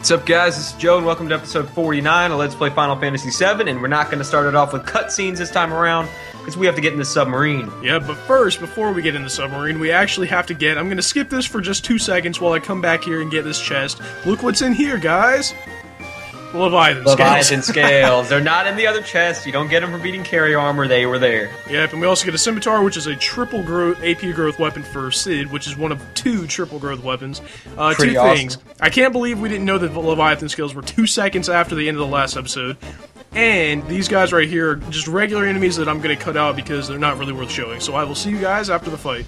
What's up, guys? This is Joe, and welcome to episode 49 of Let's Play Final Fantasy VII. And we're not going to start it off with cutscenes this time around because we have to get in the submarine. Yeah, but first, before we get in the submarine, we actually have to get. I'm gonna skip this for just two seconds while I come back here and get this chest. Look what's in here, guys! Leviathan, Leviathan scales. scales. They're not in the other chest. You don't get them from beating carry armor. They were there. Yep, and we also get a scimitar, which is a triple growth AP growth weapon for Cid, which is one of two triple growth weapons. Uh, two awesome. things. I can't believe we didn't know that the Leviathan skills were two seconds after the end of the last episode. And these guys right here are just regular enemies that I'm going to cut out because they're not really worth showing. So I will see you guys after the fight.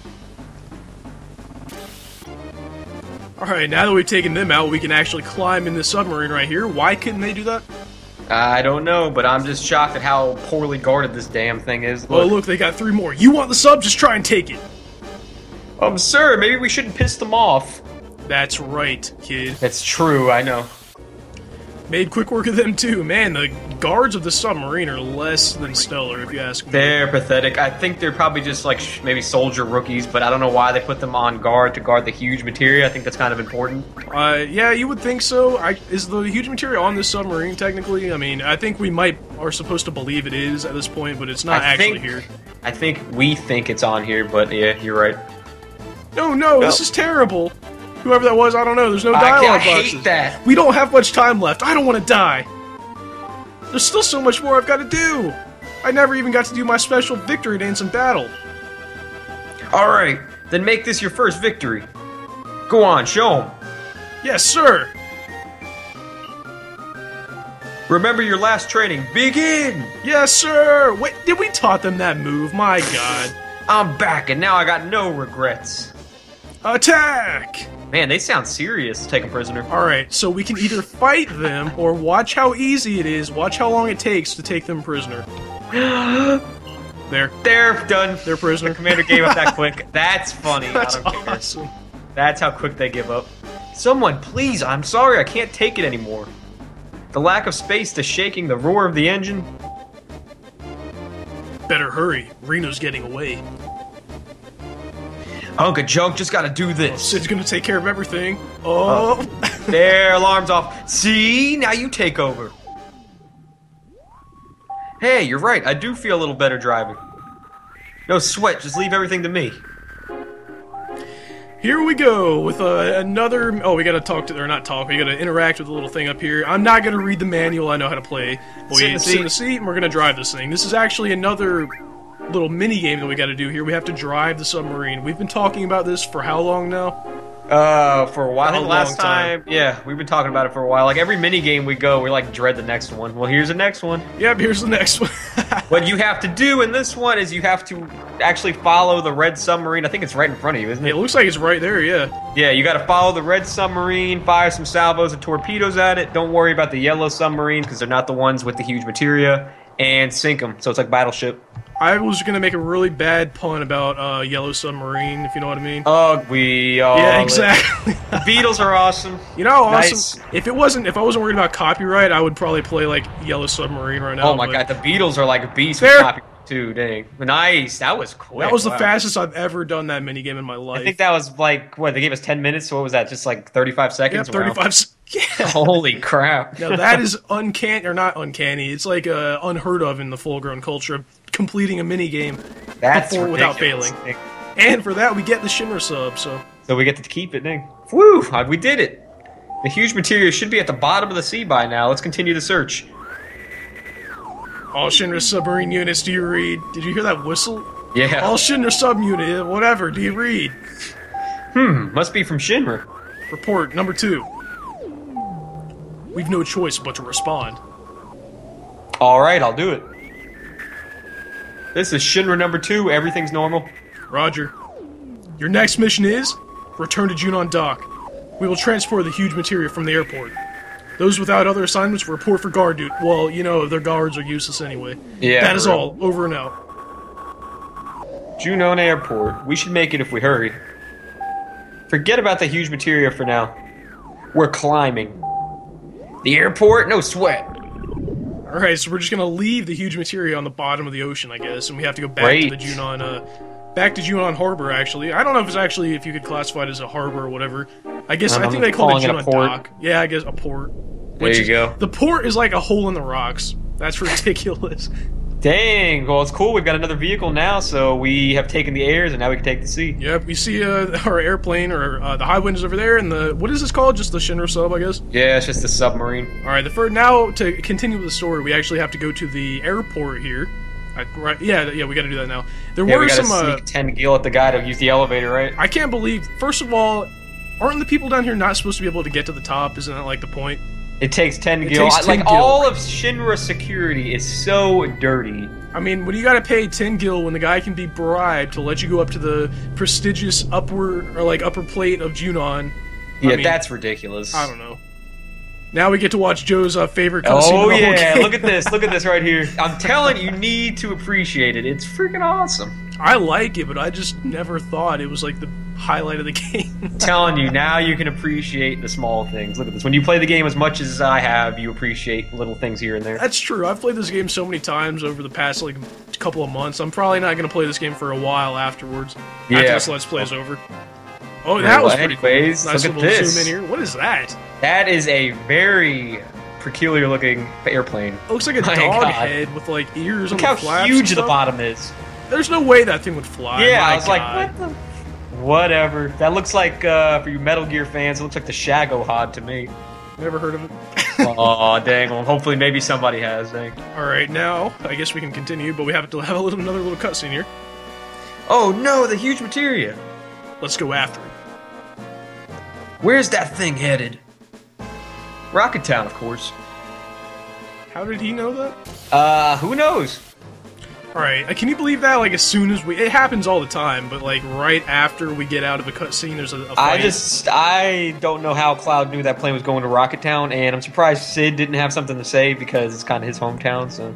Alright, now that we've taken them out, we can actually climb in this submarine right here. Why couldn't they do that? I don't know, but I'm just shocked at how poorly guarded this damn thing is. Oh, Look. look, they got three more. You want the sub? Just try and take it. Um, sir, maybe we shouldn't piss them off. That's right, kid. That's true, I know. Made quick work of them too. Man, the guards of the submarine are less than stellar, if you ask me. They're pathetic. I think they're probably just like sh- maybe soldier rookies, but I don't know why they put them on guard to guard the huge materia. I think that's kind of important. Uh, yeah, you would think so. I, is the huge materia on this submarine technically? I mean, I think we might are supposed to believe it is at this point, but it's not I actually think, here. I think we think it's on here, but yeah, you're right. No, no, this is terrible. Whoever that was, I don't know. There's no I, dialogue I hate boxes. that. We don't have much time left. I don't want to die. There's still so much more I've got to do. I never even got to do my special victory dance in battle. All right, then make this your first victory. Go on, show show 'em. Yes, sir. Remember your last training. Begin. Yes, sir. Wait, did we taught them that move? My God. I'm back, and now I got no regrets. Attack! Man, they sound serious. Take a prisoner. Alright, so we can either fight them or watch how easy it is, watch how long it takes to take them prisoner. There. They're done. They're prisoner. The commander gave up that quick. That's funny. That's I don't care. awesome. That's how quick they give up. Someone, please, I'm sorry, I can't take it anymore. The lack of space, the shaking, the roar of the engine. Better hurry. Reno's getting away. Hunk of junk, just gotta do this. Cid's gonna take care of everything. Oh! There, alarm's off. See, now you take over. Hey, you're right, I do feel a little better driving. No sweat, just leave everything to me. Here we go with uh, another. Oh, we gotta talk to, or not talk. We gotta interact with the little thing up here. I'm not gonna read the manual. I know how to play. But Sit in we the sit in seat. the seat, and we're gonna drive this thing. This is actually another little mini game that we gotta do here. We have to drive the submarine. We've been talking about this for how long now? Uh, for a while. I think A last long time. time, yeah, we've been talking about it for a while. Like every mini game we go, we like dread the next one. Well, here's the next one. Yep. Here's the next one. What you have to do in this one is you have to actually follow the red submarine. I think it's right in front of you, isn't it it? looks like it's right there. Yeah. Yeah, you got to follow the red submarine, fire some salvos and torpedoes at it. Don't worry about the yellow submarines because they're not the ones with the huge materia, and sink them. So it's like battleship. I was gonna make a really bad pun about uh, Yellow Submarine, if you know what I mean. Oh, we all. yeah, exactly. The Beatles are awesome. you know, how Nice. If it wasn't, if I wasn't worried about copyright, I would probably play like Yellow Submarine right now. Oh my god, the Beatles are like beasts with copy too. Dang, nice. That was quick. That was the fastest I've ever done that mini game in my life. I think that was like what they gave us ten minutes. So what was that? Just like thirty-five yeah, seconds. Wow. 35. s- Yeah. Holy crap! Now that is uncanny, or not uncanny. It's like uh, unheard of in the full-grown culture completing a mini game, That's before without failing. and for that we get the Shinra sub. So So we get to keep it, dang. Woo! We did it! The huge materia should be at the bottom of the sea by now. Let's continue the search. all Shinra submarine units, do you read? Did you hear that whistle? Yeah. All Shinra sub unit, uh, whatever. Do you read? Hmm, must be from Shinra. Report number two. We've no choice but to respond. Alright, I'll do it. This is Shinra number two. Everything's normal. Roger. Your next mission is return to Junon Dock. We will transport the huge materia from the airport. Those without other assignments report for guard duty. Well, you know, their guards are useless anyway. Yeah, That is real. all. Over and out. Junon Airport. We should make it if we hurry. Forget about the huge materia for now. We're climbing. The airport? No sweat. Alright, so we're just gonna leave the huge materia on the bottom of the ocean, I guess, and we have to go back Great. to the Junon, uh, back to Junon Harbor, actually. I don't know if it's actually, if you could classify it as a harbor or whatever. I guess I I'm think they call it it a Junon port. Dock. Yeah, I guess a port. There Which you is- go. The port is like a hole in the rocks. That's ridiculous. Dang. Well, it's cool. We've got another vehicle now, so we have taken the airs, and now we can take the sea. yep, we see uh, our airplane or uh, the Highwind is over there, and the what is this called? Just the Shinra sub, I guess. Yeah, it's just a submarine. All right, the first now to continue with the story, we actually have to go to the airport here. I, right, yeah, yeah, we got to do that now. There Yeah, were we some. Uh, 10 gil at the guy to use the elevator, right? I can't believe. First of all, aren't the people down here not supposed to be able to get to the top? Isn't that like the point? It takes 10 It gil. takes 10 like, gil. all of Shinra security is so dirty. I mean, when you got to pay ten gil when the guy can be bribed to let you go up to the prestigious upward or like upper plate of Junon. I Yeah, mean, that's ridiculous. I don't know. Now we get to watch Joe's uh, favorite. Oh yeah, game. look at this. Look at this right here. I'm telling you, you need to appreciate it. It's freaking awesome. I like it, but I just never thought it was like the highlight of the game. Telling you, now you can appreciate the small things. Look at this. When you play the game as much as I have, you appreciate little things here and there. That's true. I've played this game so many times over the past like couple of months. I'm probably not going to play this game for a while afterwards. Yeah. After this Let's Play is over. Oh, that was Well, pretty cool. Nice look at this. zoom in here. What is that? That is a very peculiar looking airplane. It looks like a My dog God. head with like ears Look on how the flaps. huge the bottom is. There's no way that thing would fly. Yeah, My I was God. like, what the? Whatever. That looks like, uh, for you Metal Gear fans, it looks like the Shagohod to me. Never heard of it. oh dang. Well, hopefully maybe somebody has, dang. All right, now I guess we can continue, but we have to have a little, another little cutscene here. Oh no, the huge materia. Let's go after it. Where's that thing headed? Rocket Town, of course. How did he know that? Uh, who knows? All right, uh, can you believe that? Like as soon as we, it happens all the time, but like right after we get out of a cutscene, there's a, a I just, I don't know how Cloud knew that plane was going to Rocket Town, and I'm surprised Cid didn't have something to say because it's kind of his hometown, so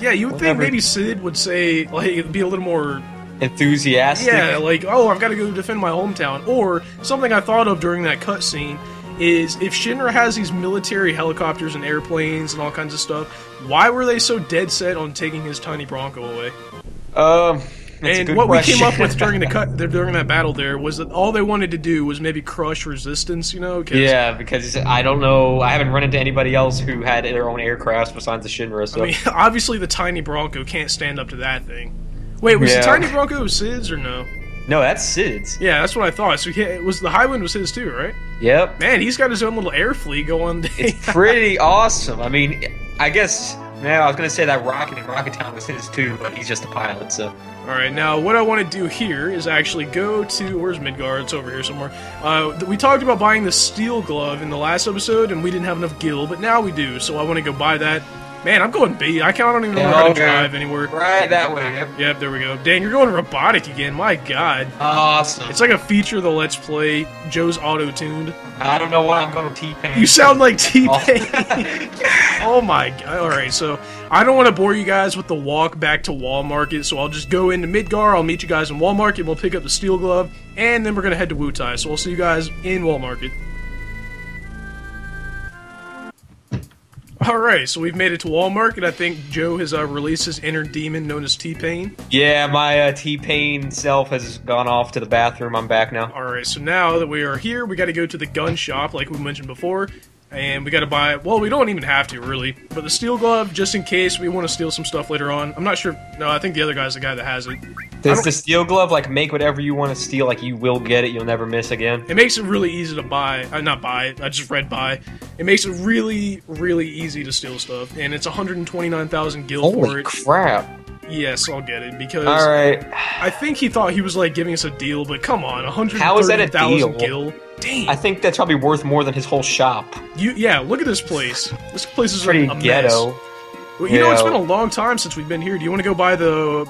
yeah, you would think maybe Cid would say like be a little more enthusiastic. Yeah, like, oh, I've got to go defend my hometown. Or something I thought of during that cutscene is if Shinra has these military helicopters and airplanes and all kinds of stuff, why were they so dead set on taking his tiny Bronco away? Um, and what question. we came up with during the cut during that battle there was that all they wanted to do was maybe crush resistance, you know? 'cause, yeah, because I don't know. I haven't run into anybody else who had their own aircraft besides the Shinra. So I mean, obviously the tiny Bronco can't stand up to that thing. Wait, was Yeah. the tiny Bronco Cid's or no? No, that's Cid's. Yeah, that's what I thought. So he, it was the Highwind was his too, right? Yep, Man, he's got his own little air fleet going. it's pretty awesome. I mean, I guess. Now I was gonna say that Rocket and Rocket Town was his too, but he's just a pilot. So All right, now what I want to do here is actually go to where's Midgar? It's over here somewhere. Uh, we talked about buying the steel glove in the last episode, and we didn't have enough gil, but now we do. So I want to go buy that. Man, I'm going B. I can't. I don't even know Yeah, how to drive anywhere. right that way. Yep. Yep, there we go. Dan, you're going robotic again. My God, Awesome. it's like a feature of the Let's Play. Joe's auto tuned. I don't know why I'm going T Pain. You sound like T Oh. Pain. oh my god. Alright, so I don't want to bore you guys with the walk back to Walmart. So I'll just go into Midgar, I'll meet you guys in Walmart, and we'll pick up the steel glove, and then we're gonna head to Wutai. So we'll see you guys in Wall Market. Alright, so we've made it to Walmart, and I think Joe has uh, released his inner demon known as T Pain. Yeah, my uh, T Pain self has gone off to the bathroom. I'm back now. Alright, so now that we are here, we gotta go to the gun shop, like we mentioned before, and we gotta buy, well, we don't even have to, really, but the steel glove, just in case we want to steal some stuff later on. I'm not sure, no, I think the other guy's the guy that has it. Does the steel glove like make whatever you want to steal? Like you will get it. You'll never miss again. It makes it really easy to buy, uh, not buy, I just read buy. It makes it really, really easy to steal stuff, and it's 129,000 gil for it. crap! Yes, I'll get it, because All right, I think he thought he was, like, giving us a deal, but come on, How is that a 130,000 deal? gil? Dang. I think that's probably worth more than his whole shop. You, yeah, look at this place. This place is Pretty a, a ghetto. Mess. Well, you know, it's been a long time since we've been here. Do you want to go by the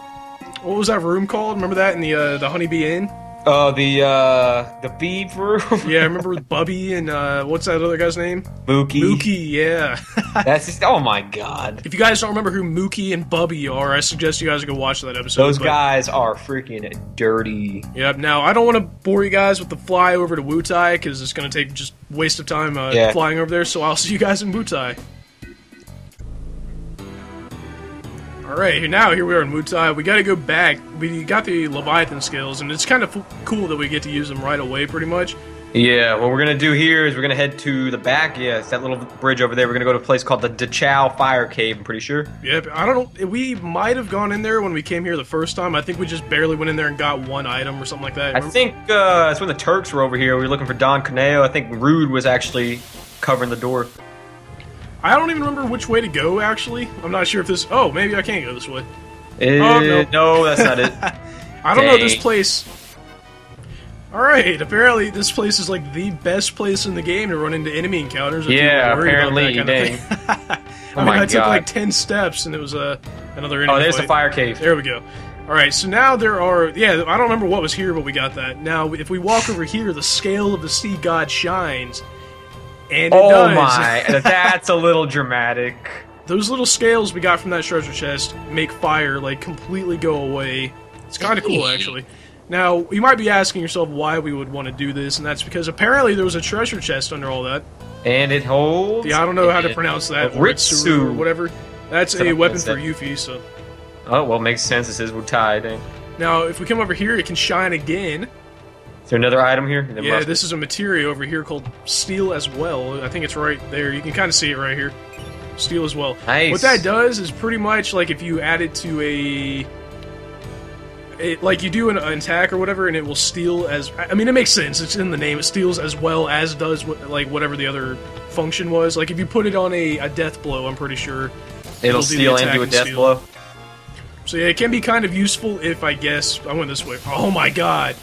what was that room called? Remember that in the uh, the Honeybee Inn? Oh, the uh, the beef room. Yeah, I remember with Bubby and uh, what's that other guy's name? Mookie. Mookie. Yeah. That's just. Oh my god. if you guys don't remember who Mookie and Bubby are, I suggest you guys go watch that episode. Those but- guys are freaking dirty. Yep. Now I don't want to bore you guys with the fly over to Wutai because it's going to take just waste of time uh, Yeah. flying over there. So I'll see you guys in Wutai. All right, now here we are in Wutai. We got to go back. We got the Leviathan skills, and it's kind of cool that we get to use them right away, pretty much. Yeah, what we're gonna do here is we're gonna head to the back. Yeah, it's that little bridge over there. We're gonna go to a place called the Da-chao Fire Cave. I'm pretty sure. Yep, I don't know. We might have gone in there when we came here the first time. I think we just barely went in there and got one item or something like that. I think uh, it's when the Turks were over here. We were looking for Don Corneo. I think Rude was actually covering the door. I don't even remember which way to go. Actually, I'm not sure if this. Oh, maybe I can't go this way. Eh, Oh, no. no, that's not it. I don't know this place. All right, apparently this place is like the best place in the game to run into enemy encounters. if you're Yeah, worried about apparently, that kind of thing. I Oh mean, my I took God. like ten steps and it was uh, another enemy. oh, there's the fire cave. There we go. All right, so now there are. Yeah, I don't remember what was here, but we got that. Now, if we walk over here, the scale of the sea god shines, and it Oh does. my, that's a little dramatic. Those little scales we got from that treasure chest make fire like completely go away. It's kind of cool, actually. Now, you might be asking yourself why we would want to do this, and that's because apparently there was a treasure chest under all that. And it holds. Yeah, I don't know how to pronounce that. a or Ritsu or whatever. That's a weapon for that. Yuffie, so. Oh well, makes sense. This is Wutai. Dang. Now, if we come over here, it can shine again. Is there another item here? There Yeah, be. this is a material over here called steal as well. I think it's right there. You can kind of see it right here. Steal as well. Nice. What that does is pretty much like if you add it to a. It, like you do an, an attack or whatever, and it will steal as. I mean, it makes sense. It's in the name. It steals as well as does what, like whatever the other function was. Like if you put it on a, a death blow, I'm pretty sure. It'll the steal and do a death steal. blow. So yeah, it can be kind of useful if I guess I went this way. Oh my god,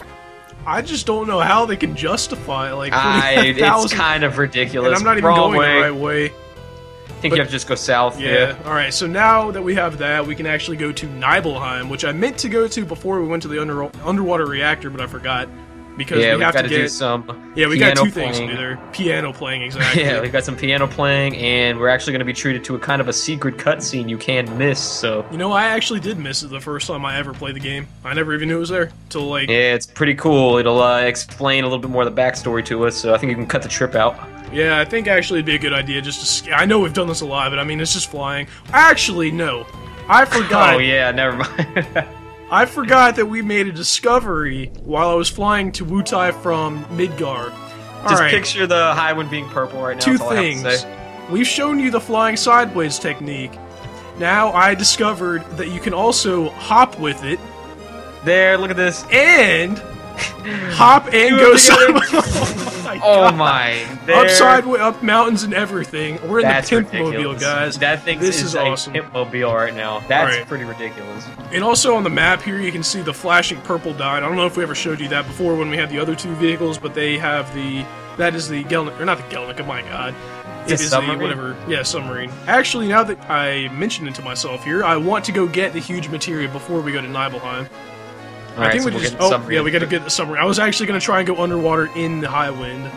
I just don't know how they can justify like I, it's kind of ridiculous. and I'm not even Wrong going way. the right way. I think but- you have to just go south. Yeah. Yeah. All right. So now that we have that, we can actually go to Nibelheim, which I meant to go to before we went to the under, underwater reactor, but I forgot because Yeah, we got to get. do some. yeah, we got piano two things to playing. do there. Piano playing, exactly. Yeah, we've got some piano playing, and we're actually going to be treated to a kind of a secret cutscene you can't miss. So You know, I actually did miss it the first time I ever played the game. I never even knew it was there till like. yeah, it's pretty cool. It'll uh, explain a little bit more of the backstory to us. So I think you can cut the trip out. Yeah, I think actually it'd be a good idea just to. I know we've done this a lot, but I mean, it's just flying. Actually, no. I forgot. Oh yeah, never mind. I forgot that we made a discovery while I was flying to Wutai from Midgar. All Just right, picture the Highwind being purple right now. two that's all I have to things. We've shown you the flying sideways technique. Now I discovered that you can also hop with it There, look at this. and hop and go sideways. oh my Oh God. my! Up There. sideways, up mountains and everything. We're in That's the pimp ridiculous. mobile, guys. That thing This is, is a awesome. pimpmobile right now. That's Alright. pretty ridiculous. And also on the map here, you can see the flashing purple dot. I don't know if we ever showed you that before when we had the other two vehicles, but they have the that is the Gelnika or not the Gelnika. Oh my god, it is submarine? the whatever. Yeah, submarine. Actually, now that I mentioned it to myself here, I want to go get the huge materia before we go to Nibelheim. All I right, think so we we're just oh yeah we got to get the submarine. I was actually going to try and go underwater in the Highwind.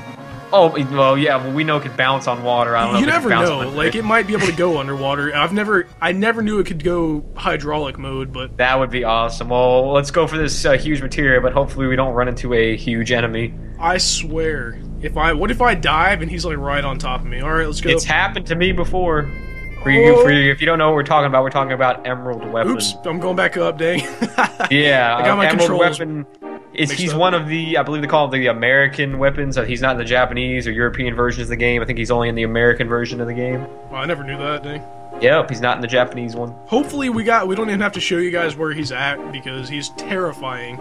Oh well, yeah. Well, we know it can bounce on water. I don't know. You never know. Like it might be able to go underwater. I've never I never knew it could go hydraulic mode, but That would be awesome. Well, let's go for this uh, huge materia, but hopefully we don't run into a huge enemy. I swear, if I what if I dive and he's like right on top of me? All right, let's go. It's happened to me before. For you, for you, if you don't know what we're talking about, we're talking about Emerald Weapon. Oops, I'm going back up, dang. Yeah, I got my Emerald controls Weapon. Is he's up. one of the I believe they call it the American weapons. He's not in the Japanese or European versions of the game. I think he's only in the American version of the game. Well, I never knew that, dang. Yep, he's not in the Japanese one. Hopefully we got we don't even have to show you guys where he's at because he's terrifying.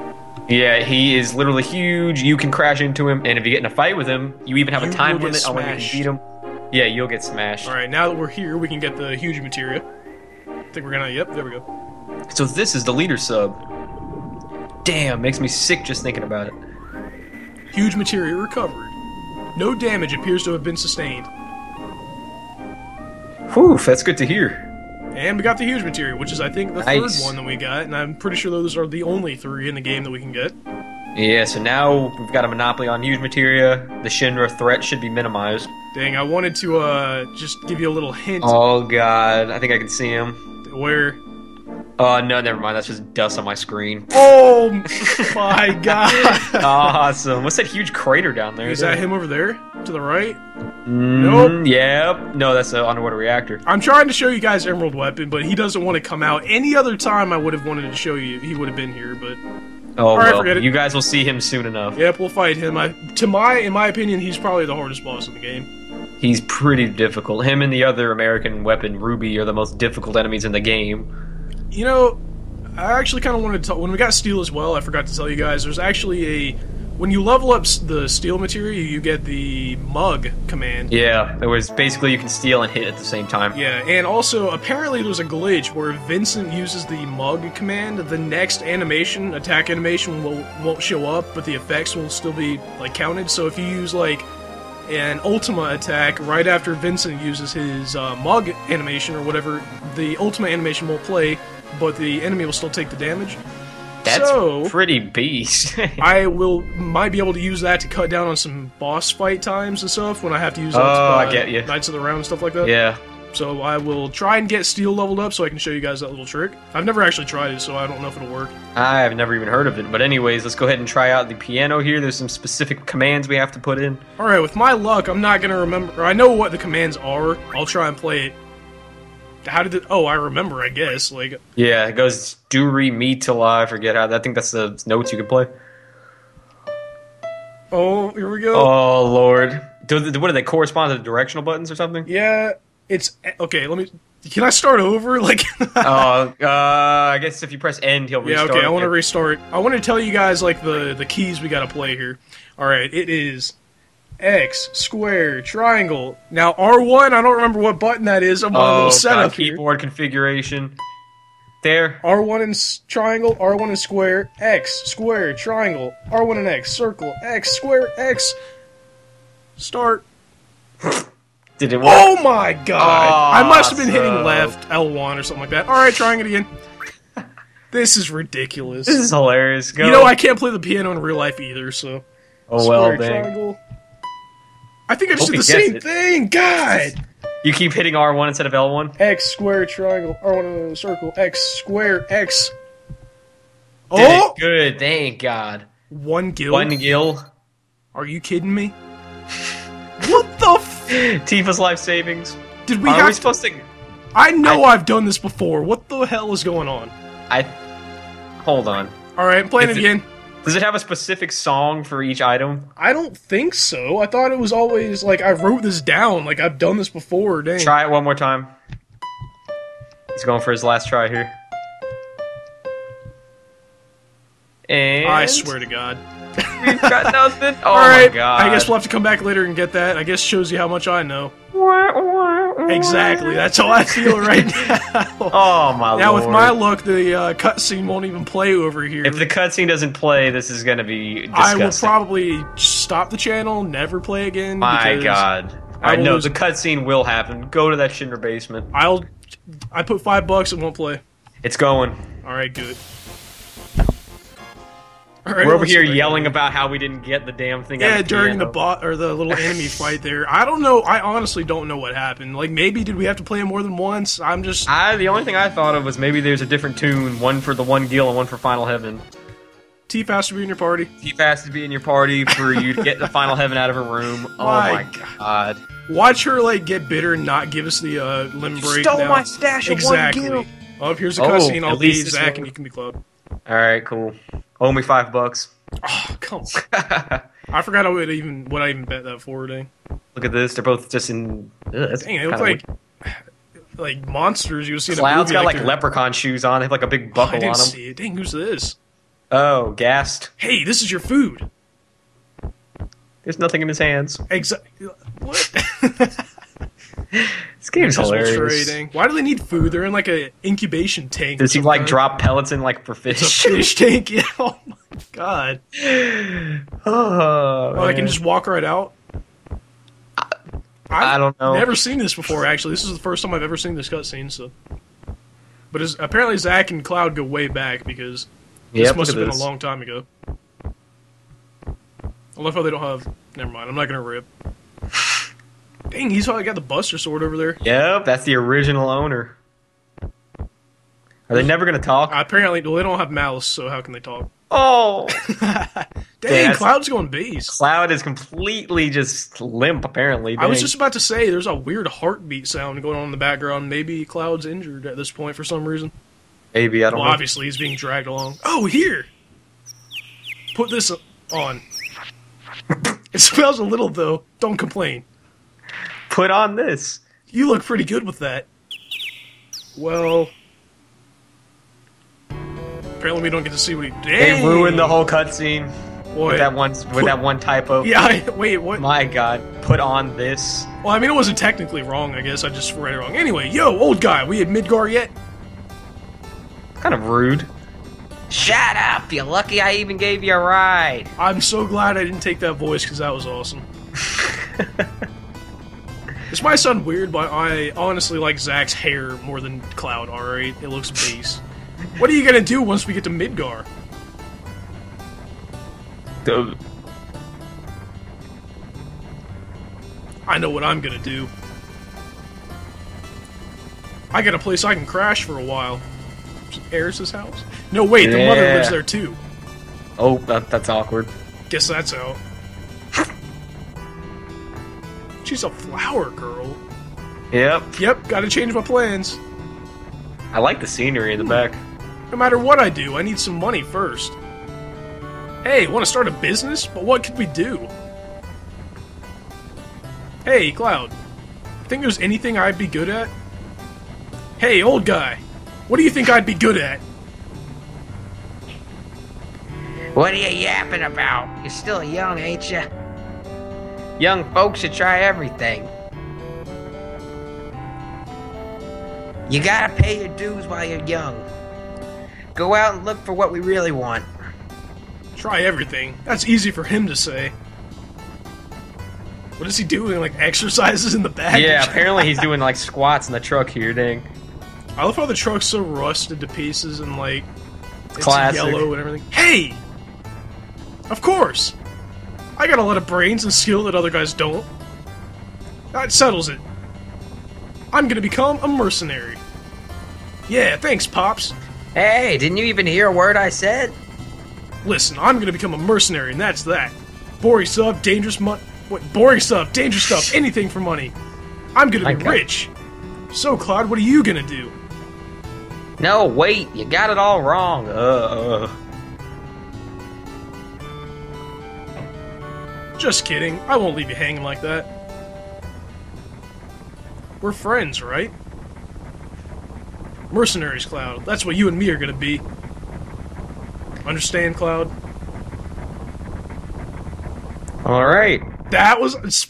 Yeah, he is literally huge. You can crash into him, and if you get in a fight with him, you even have You a time limit on when you can beat him. Yeah, you'll get smashed. All right, now that we're here, we can get the huge materia. I think we're gonna. Yep, there we go. So this is the leader sub. Damn, makes me sick just thinking about it. Huge materia recovered. No damage appears to have been sustained. Whew, that's good to hear. And we got the huge materia, which is I think the Nice. third one that we got, and I'm pretty sure those are the only three in the game that we can get. Yeah, so now we've got a monopoly on used materia. The Shinra threat should be minimized. Dang, I wanted to uh just give you a little hint Oh god, I think I can see him. where. Oh no, never mind. That's just dust on my screen. Oh my god! awesome. What's that huge crater down there? Is that him over there to the right? Mm, Yep. No, that's the underwater reactor. I'm trying to show you guys Emerald Weapon, but he doesn't want to come out. Any other time I would have wanted to show you, he would have been here, but Oh Alright, well, you guys will see him soon enough. Yep, we'll fight him. I, to my, in my opinion, he's probably the hardest boss in the game. He's pretty difficult. Him and the other American weapon, Ruby, are the most difficult enemies in the game. You know, I actually kind of wanted to. When we got steal as well, I forgot to tell you guys. There's actually a when you level up the steal materia, you get the mug command. Yeah, it was basically you can steal and hit at the same time. Yeah, and also apparently there's a glitch where Vincent uses the mug command, the next animation, attack animation, will won't show up, but the effects will still be like counted. So if you use like an Ultima attack right after Vincent uses his uh, mug animation or whatever, the Ultima animation won't play, but the enemy will still take the damage. That's So- pretty beast. I will might be able to use that to cut down on some boss fight times and stuff when I have to use Oh, uh, I get you. Knights of the Round and stuff like that. yeah. So I will try and get steal leveled up so I can show you guys that little trick. I've never actually tried it, so I don't know if it'll work. I've never even heard of it. But anyways, let's go ahead and try out the piano here. There's some specific commands we have to put in. All right, with my luck, I'm not gonna remember. I know what the commands are. I'll try and play it. How did it? Oh, I remember. I guess like Yeah, it goes do re mi till I forget how. I think that's the notes you can play. oh, here we go. Oh lord, do, what do they correspond to the directional buttons or something? Yeah, it's okay. Let me. Can I start over? Like. Oh, uh, I guess if you press end, he'll Yeah, restart. okay, I want to restart. I want to tell you guys, like, the, the keys we gotta play here. Alright, it is X, square, triangle. Now, R1, I don't remember what button that is on my Oh, little God, setup here. keyboard configuration. There. R1 and s- triangle, R1 and square, X, square, triangle, R1 and X, circle, X, square, X. Start. Did it work? Oh my god! I ah, must have been hitting left, L1 or something like that. Alright, trying it again. This is ridiculous. This is hilarious. Go. You know, I can't play the piano in real life either, so. Oh well, Square, dang. triangle. I think I just Hope did the same it. thing. God. You keep hitting R1 instead of L1. X square triangle. R1 in a circle. X square X. Did Oh, it good. Thank God. one gil. One gil. Are you kidding me? What the? F- Tifa's life savings. did we Are have? we to- supposed to? I know I, have done this before. What the hell is going on? I. Hold on. All right, I'm playing Is it it- again. Does it have a specific song for each item? I don't think so. I thought it was always like I wrote this down. Like I've done this before. Dang. Try it one more time. He's going for his last try here. And I swear to God. we've got nothing. Oh All right. my god! I guess we'll have to come back later and get that. I guess shows you how much I know. Exactly. That's how I feel right now. Oh my Now, lord! with my luck, the uh, cutscene won't even play over here. if the cutscene doesn't play, this is gonna be I will probably stop the channel, never play again. my god! I I know lose- the cutscene will happen. Go to that Shinra basement. I'll. I put five bucks and won't play. It's going. All right, good. All right, We're over here see. yelling about how we didn't get the damn thing. out Yeah, of the during the bot or the little enemy fight there. I don't know. I honestly don't know what happened. Like maybe did we have to play it more than once? I'm just. I the only thing I thought of was maybe there's a different tune, one for the one gil and one for Final Heaven. Tifa has to be in your party. Tifa has to be in your party for you to get the Final Heaven out of her room. Oh My my god! Watch her like get bitter and not give us the uh, limb break. Stole now. stash Exactly. Oh, here's a Oh, cutscene. I'll at be Zack and you can be Cloud. All right, cool. Owe me five bucks. Oh, come on. I forgot I would even what I even bet that for. Dang. Look at this. They're both just in. Ugh, Dang, they look like like monsters you would see in a Cloud's movie. got like they're- leprechaun shoes on. They have like a big oh, I buckle on didn't them. see it. Dang, who's this? Oh, gassed. Hey, this is your food. There's nothing in his hands. Exactly. What? This game's hilarious. trading. Why do they need food? They're in like a incubation tank. Does he like drop pellets in like for It's a fish? fish tank? Yeah. Oh my god. oh, Oh, I can just walk right out. I don't know. Never seen this before. Actually, this is the first time I've ever seen this cutscene. So, but it's, apparently Zack and Cloud go way back because this Yep, must have been this. a long time ago. I love how they don't have. Never mind. I'm not gonna rip. Dang, he's probably got the Buster Sword over there. Yep, that's the original owner. Are they never gonna talk? Apparently, well, they don't have mouths, so how can they talk? Oh, Dang, that's- Cloud's going beast. Cloud is completely just limp. Apparently, I was just about to say, there's a weird heartbeat sound going on in the background. Maybe Cloud's injured at this point for some reason. maybe I don't Well, know. obviously he's being dragged along. Oh, here. Put this on. it smells a little though. Don't complain. Put on this. You look pretty good with that. Well, apparently we don't get to see what he did. They ruined the whole cutscene with that one with Put- that one typo. Yeah. I, wait. What? My God, put on this. Well, I mean, it wasn't technically wrong. I guess I just read it wrong. Anyway, yo, old guy, we at Midgar yet? Kind of rude. Shut up! You're lucky I even gave you a ride. I'm so glad I didn't take that voice because that was awesome. this might sound weird, but I honestly like Zack's hair more than Cloud. All right, it looks base. what are you gonna do once we get to Midgar? Duh. I know what I'm gonna do. I got a place I can crash for a while. Aeris's house? No, wait, the mother lives there too. Oh, that, that's awkward. Guess that's out. She's a flower girl. Yep. Yep, gotta change my plans. I like the scenery in the hmm. back. No matter what I do, I need some money first. Hey, want to start a business? But what could we do? Hey, Cloud. Think there's anything I'd be good at? Hey, old guy. What do you think I'd be good at? What are you yapping about? You're still young, ain't you? Young folks should try everything. You gotta pay your dues while you're young. Go out and look for what we really want. Try everything. That's easy for him to say. What is he doing? Like exercises in the back? Yeah, apparently he's doing like squats in the truck here, dang. I love how the truck's so rusted to pieces and like it's Classic. yellow and everything. Hey, of course, I got a lot of brains and skill that other guys don't. That settles it. I'm gonna become a mercenary. Yeah, thanks, pops. Hey, didn't you even hear a word I said? Listen, I'm gonna become a mercenary, and that's that. Boring stuff, dangerous mon- what? Boring stuff, dangerous stuff, anything for money. I'm gonna be Okay. rich. So, Cloud, what are you gonna do? No, wait, you got it all wrong. Uh, Just kidding. I won't leave you hanging like that. We're friends, right? Mercenaries, Cloud. That's what you and me are gonna be. Understand, Cloud? All right. That was.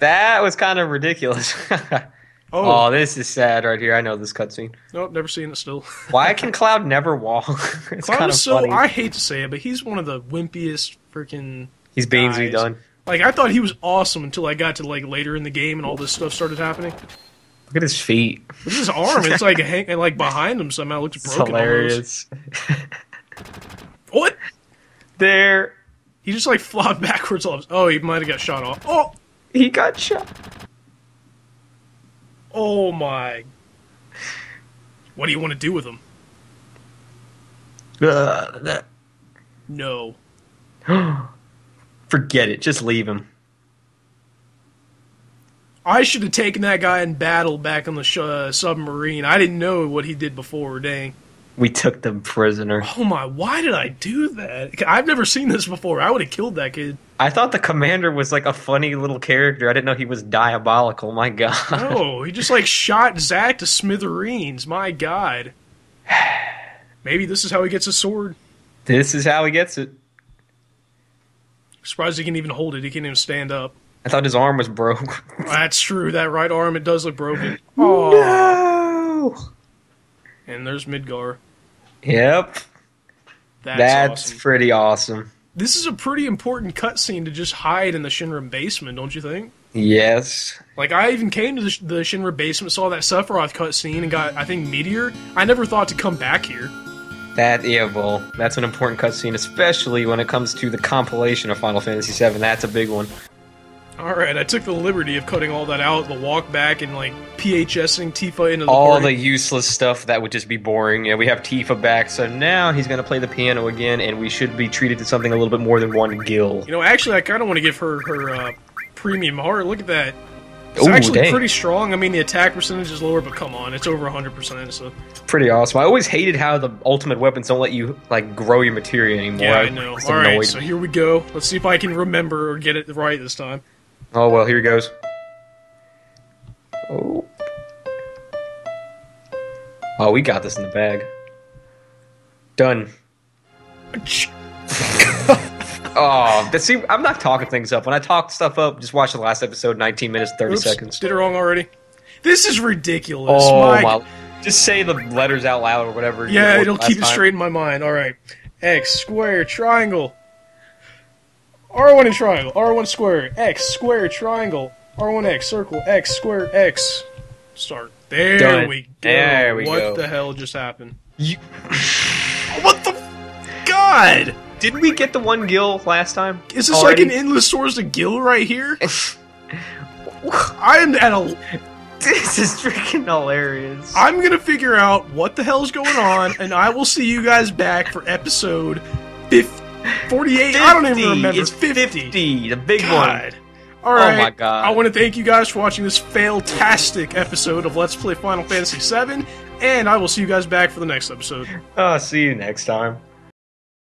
That was kind of ridiculous. oh, oh, this is sad right here. I know this cutscene. nope, never seen it still. Why can Cloud never walk? it's Cloud kind of is so. funny. I hate to say it, but he's one of the wimpiest freaking. He's guys. done. Like I thought he was awesome until I got to like later in the game and all this stuff started happening. Look at his feet. Look at his arm. It's like hang, like behind him somehow. It looks It's broken. hilarious. What? there, He just like flopped backwards. All of oh, he might have got shot off. Oh, he got shot. oh my! What do you want to do with him? Ugh. No. Forget it. Just leave him. I should have taken that guy in battle back on the sh- uh, submarine. I didn't know what he did before. Dang. We took them prisoner. Oh my! Why did I do that? I've never seen this before. I would have killed that kid. I thought the commander was like a funny little character. I didn't know he was diabolical. My God. No, he just like shot Zack to smithereens. My God. Maybe this is how he gets his sword. This is how he gets it. Surprised he can even hold it. He can't even stand up. I thought his arm was broke. That's true. That right arm, it does look broken. Oh. no. And there's Midgar. Yep. That's, That's awesome. pretty awesome. This is a pretty important cutscene to just hide in the Shinra basement, don't you think? Yes. Like, I even came to the, the Shinra basement, saw that Sephiroth cutscene, and got, I think, Meteor. I never thought to come back here. That yeah, well, that's an important cutscene, especially when it comes to the compilation of Final Fantasy VII. That's a big one. Alright, I took the liberty of cutting all that out, the walk back, and, like, PHSing Tifa into the All party. the useless stuff that would just be boring. Yeah, we have Tifa back, so now he's gonna play the piano again, and we should be treated to something a little bit more than one gil. You know, actually, I kind of want to give her her uh, premium heart. Look at that. It's Ooh, actually dang. pretty strong. I mean, the attack percentage is lower, but come on, it's over 100%. So Pretty awesome. I always hated how the ultimate weapons don't let you like grow your materia anymore. yeah, I know. All right, so here we go. Let's see if I can remember or get it right this time. Oh well, here he goes. Oh. Oh, we got this in the bag. Done. Oh, but see, I'm not talking things up. When I talk stuff up, just watch the last episode, 19 minutes, 30 Oops, seconds. did it wrong already. This is ridiculous. Oh My- my! Just say the letters out loud or whatever. Yeah, it'll keep it time. straight in my mind. All right. X square triangle. R1 and triangle. R1 square. X square triangle. R1X circle. X square X. Start. There Done. we go. There we what go. the hell just happened? You- What the? God! Didn't we get the one gil last time? Is this Already? like an endless source of gil right here? I am at a. this is freaking hilarious. I'm gonna figure out what the hell's going on, and I will see you guys back for episode 50, 48. I don't even remember. It's 50, the big one. All oh right. Oh my God. I want to thank you guys for watching this fantastic episode of Let's Play Final Fantasy VII, and I will see you guys back for the next episode. Oh, see you next time.